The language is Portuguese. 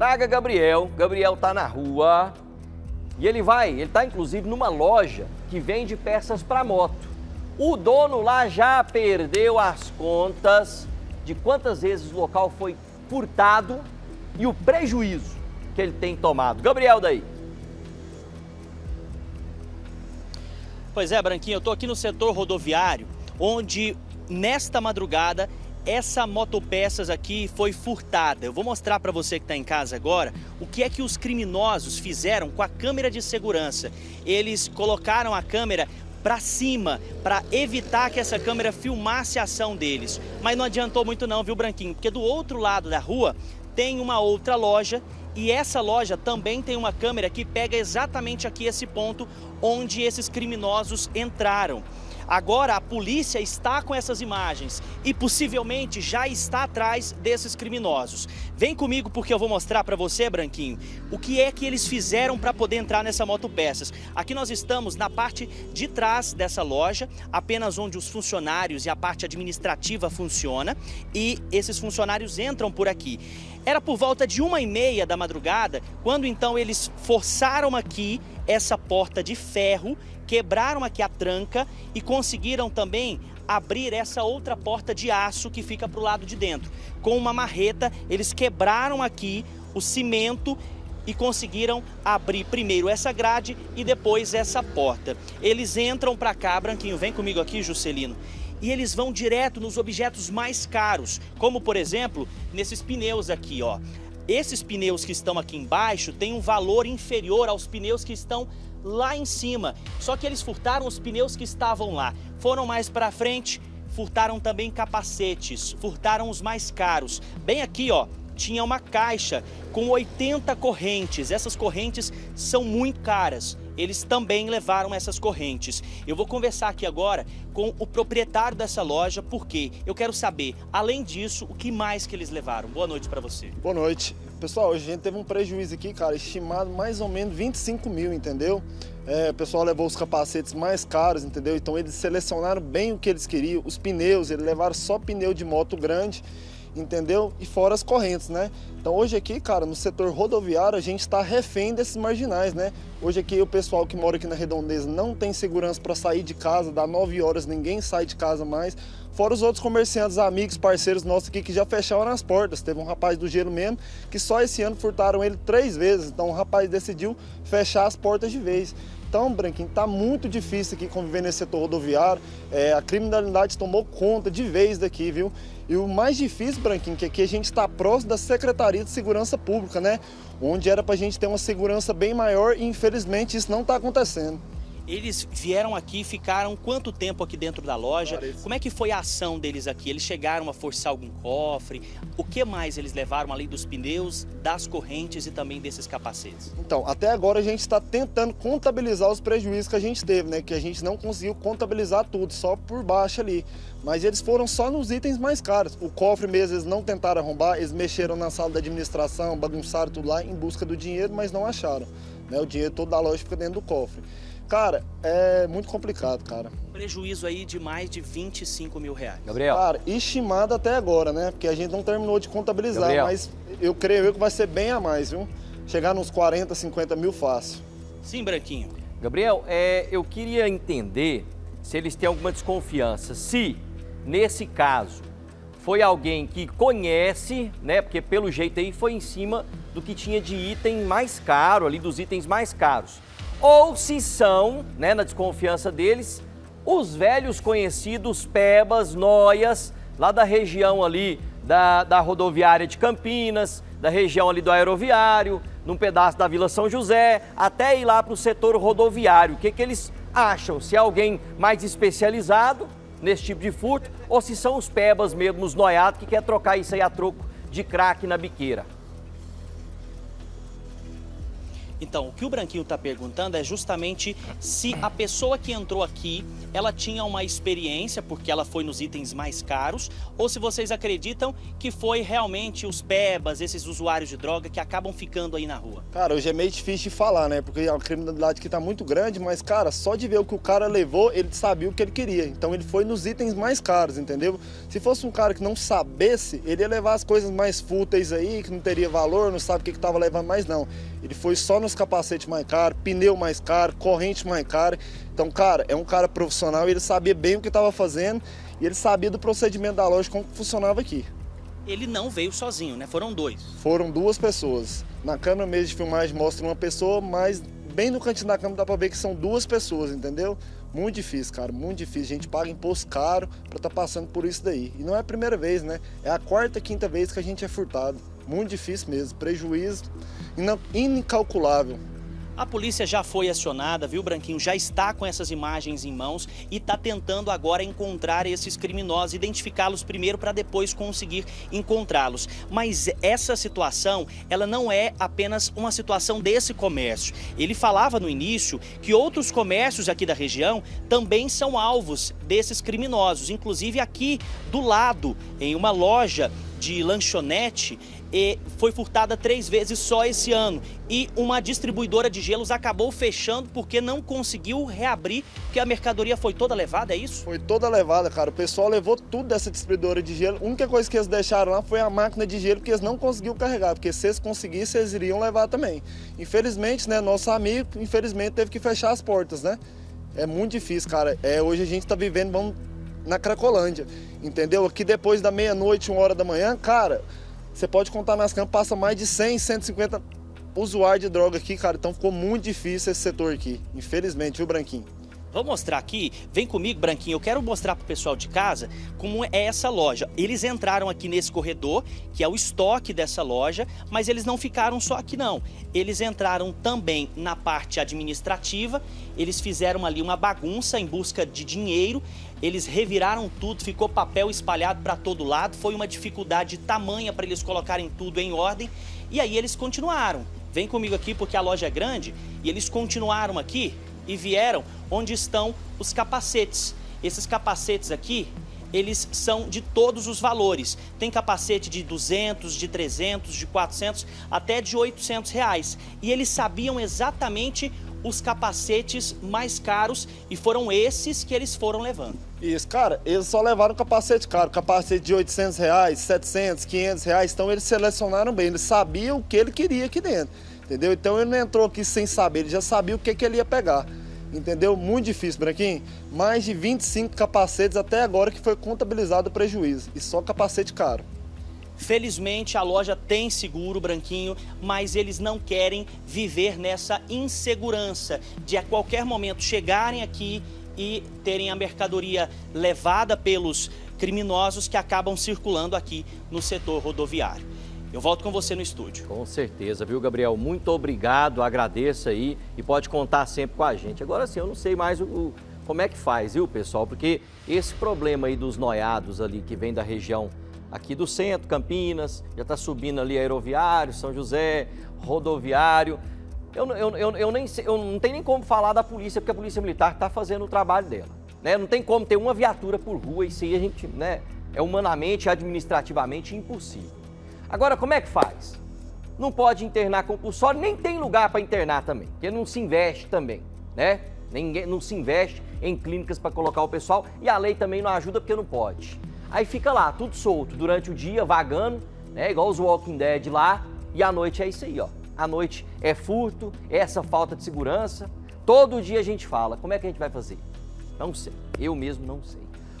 Traga Gabriel. Gabriel tá na rua. E ele vai, ele tá inclusive numa loja que vende peças para moto. O dono lá já perdeu as contas de quantas vezes o local foi furtado e o prejuízo que ele tem tomado. Gabriel daí. Pois é, Branquinho, eu estou aqui no setor rodoviário, onde nesta madrugada essa motopeças aqui foi furtada. Eu vou mostrar para você que está em casa agora o que é que os criminosos fizeram com a câmera de segurança. Eles colocaram a câmera para cima para evitar que essa câmera filmasse a ação deles. Mas não adiantou muito não, viu, Branquinho? Porque do outro lado da rua tem uma outra loja e essa loja também tem uma câmera que pega exatamente aqui esse ponto onde esses criminosos entraram. Agora a polícia está com essas imagens e possivelmente já está atrás desses criminosos. Vem comigo porque eu vou mostrar para você, Branquinho, o que é que eles fizeram para poder entrar nessa moto peças. Aqui nós estamos na parte de trás dessa loja, apenas onde os funcionários e a parte administrativa funciona e esses funcionários entram por aqui. Era por volta de uma e meia da madrugada, quando então eles forçaram aqui essa porta de ferro, quebraram aqui a tranca e conseguiram também abrir essa outra porta de aço que fica para o lado de dentro. Com uma marreta, eles quebraram aqui o cimento e conseguiram abrir primeiro essa grade e depois essa porta. Eles entram para cá, Branquinho, vem comigo aqui, Juscelino e eles vão direto nos objetos mais caros, como por exemplo, nesses pneus aqui, ó. Esses pneus que estão aqui embaixo têm um valor inferior aos pneus que estão lá em cima. Só que eles furtaram os pneus que estavam lá. Foram mais para frente, furtaram também capacetes, furtaram os mais caros. Bem aqui, ó, tinha uma caixa com 80 correntes. Essas correntes são muito caras eles também levaram essas correntes. Eu vou conversar aqui agora com o proprietário dessa loja, porque eu quero saber, além disso, o que mais que eles levaram. Boa noite para você. Boa noite. Pessoal, hoje a gente teve um prejuízo aqui, cara, estimado mais ou menos 25 mil, entendeu? É, o pessoal levou os capacetes mais caros, entendeu? Então eles selecionaram bem o que eles queriam, os pneus, eles levaram só pneu de moto grande entendeu? E fora as correntes, né? Então hoje aqui, cara, no setor rodoviário a gente está refém desses marginais, né? Hoje aqui o pessoal que mora aqui na Redondeza não tem segurança para sair de casa, dá 9 horas ninguém sai de casa mais. Fora os outros comerciantes, amigos, parceiros nossos aqui que já fecharam as portas. Teve um rapaz do gelo mesmo que só esse ano furtaram ele três vezes. Então o rapaz decidiu fechar as portas de vez. Então, Branquinho, está muito difícil aqui conviver nesse setor rodoviário. É, a criminalidade tomou conta de vez daqui, viu? E o mais difícil, Branquinho, que aqui a gente está próximo da Secretaria de Segurança Pública, né? Onde era para a gente ter uma segurança bem maior e infelizmente isso não está acontecendo. Eles vieram aqui, ficaram quanto tempo aqui dentro da loja? Parece. Como é que foi a ação deles aqui? Eles chegaram a forçar algum cofre? O que mais eles levaram além dos pneus, das correntes e também desses capacetes? Então, até agora a gente está tentando contabilizar os prejuízos que a gente teve, né? Que a gente não conseguiu contabilizar tudo, só por baixo ali. Mas eles foram só nos itens mais caros. O cofre mesmo eles não tentaram arrombar, eles mexeram na sala da administração, bagunçaram tudo lá em busca do dinheiro, mas não acharam. Né? O dinheiro todo da loja fica dentro do cofre. Cara, é muito complicado, cara. Prejuízo aí de mais de 25 mil reais. Gabriel. Cara, estimado até agora, né? Porque a gente não terminou de contabilizar, Gabriel. mas eu creio que vai ser bem a mais, viu? Chegar nos 40, 50 mil fácil. Sim, Branquinho. Gabriel, é, eu queria entender se eles têm alguma desconfiança. Se, nesse caso, foi alguém que conhece, né? Porque pelo jeito aí foi em cima do que tinha de item mais caro, ali dos itens mais caros ou se são, né, na desconfiança deles, os velhos conhecidos pebas, noias, lá da região ali da, da rodoviária de Campinas, da região ali do aeroviário, num pedaço da Vila São José, até ir lá para o setor rodoviário. O que, que eles acham? Se é alguém mais especializado nesse tipo de furto ou se são os pebas mesmo, os noiados, que quer trocar isso aí a troco de crack na biqueira. Então, o que o Branquinho está perguntando é justamente se a pessoa que entrou aqui, ela tinha uma experiência, porque ela foi nos itens mais caros, ou se vocês acreditam que foi realmente os pebas, esses usuários de droga que acabam ficando aí na rua. Cara, hoje é meio difícil de falar, né? Porque a criminalidade aqui tá muito grande, mas, cara, só de ver o que o cara levou, ele sabia o que ele queria. Então ele foi nos itens mais caros, entendeu? Se fosse um cara que não sabesse, ele ia levar as coisas mais fúteis aí, que não teria valor, não sabe o que, que tava levando mais, não. Ele foi só nos capacetes mais caros, pneu mais caro, corrente mais cara. Então, cara, é um cara profissional e ele sabia bem o que estava fazendo e ele sabia do procedimento da loja, como funcionava aqui. Ele não veio sozinho, né? Foram dois. Foram duas pessoas. Na câmera mesmo de filmagem mostra uma pessoa, mas bem no cantinho da câmera dá pra ver que são duas pessoas, entendeu? Muito difícil, cara, muito difícil. A gente paga imposto caro para estar tá passando por isso daí. E não é a primeira vez, né? É a quarta, quinta vez que a gente é furtado. Muito difícil mesmo. Prejuízo incalculável. A polícia já foi acionada, viu, Branquinho? Já está com essas imagens em mãos e está tentando agora encontrar esses criminosos, identificá-los primeiro para depois conseguir encontrá-los. Mas essa situação, ela não é apenas uma situação desse comércio. Ele falava no início que outros comércios aqui da região também são alvos desses criminosos. Inclusive aqui do lado, em uma loja de lanchonete e foi furtada três vezes só esse ano. E uma distribuidora de gelos acabou fechando porque não conseguiu reabrir, porque a mercadoria foi toda levada, é isso? Foi toda levada, cara. O pessoal levou tudo dessa distribuidora de gelo. A única coisa que eles deixaram lá foi a máquina de gelo, que eles não conseguiram carregar, porque se eles conseguissem, eles iriam levar também. Infelizmente, né, nosso amigo, infelizmente, teve que fechar as portas, né? É muito difícil, cara. É, hoje a gente tá vivendo, vamos na Cracolândia, entendeu? Aqui depois da meia-noite, uma hora da manhã, cara, você pode contar nas campas, passa mais de 100, 150 usuários de droga aqui, cara. Então ficou muito difícil esse setor aqui, infelizmente, viu, Branquinho? Vou mostrar aqui, vem comigo, Branquinho. Eu quero mostrar para o pessoal de casa como é essa loja. Eles entraram aqui nesse corredor, que é o estoque dessa loja, mas eles não ficaram só aqui, não. Eles entraram também na parte administrativa, eles fizeram ali uma bagunça em busca de dinheiro, eles reviraram tudo, ficou papel espalhado para todo lado, foi uma dificuldade tamanha para eles colocarem tudo em ordem, e aí eles continuaram. Vem comigo aqui porque a loja é grande e eles continuaram aqui e vieram onde estão os capacetes. Esses capacetes aqui, eles são de todos os valores. Tem capacete de 200, de 300, de 400, até de 800 reais. E eles sabiam exatamente os capacetes mais caros e foram esses que eles foram levando. Isso, cara, eles só levaram capacete caro, capacete de 800 reais, 700, 500 reais, então eles selecionaram bem, eles sabiam o que ele queria aqui dentro, entendeu? Então ele não entrou aqui sem saber, ele já sabia o que, que ele ia pegar entendeu? Muito difícil, Branquinho. Mais de 25 capacetes até agora que foi contabilizado o prejuízo. E só capacete caro. Felizmente a loja tem seguro, Branquinho, mas eles não querem viver nessa insegurança de a qualquer momento chegarem aqui e terem a mercadoria levada pelos criminosos que acabam circulando aqui no setor rodoviário. Eu volto com você no estúdio. Com certeza, viu, Gabriel? Muito obrigado, agradeço aí e pode contar sempre com a gente. Agora sim, eu não sei mais o, o, como é que faz, viu, pessoal? Porque esse problema aí dos noiados ali que vem da região aqui do centro, Campinas, já está subindo ali aeroviário, São José, rodoviário. Eu, eu, eu, eu, nem, eu não tenho nem como falar da polícia, porque a polícia militar está fazendo o trabalho dela. Né? Não tem como ter uma viatura por rua, isso aí a gente, né, é humanamente, administrativamente impossível. Agora, como é que faz? Não pode internar compulsório, nem tem lugar para internar também, porque não se investe também, né? Ninguém não se investe em clínicas para colocar o pessoal e a lei também não ajuda porque não pode. Aí fica lá, tudo solto, durante o dia, vagando, né? Igual os Walking Dead lá, e à noite é isso aí, ó. À noite é furto, é essa falta de segurança. Todo dia a gente fala, como é que a gente vai fazer? Não sei, eu mesmo não sei.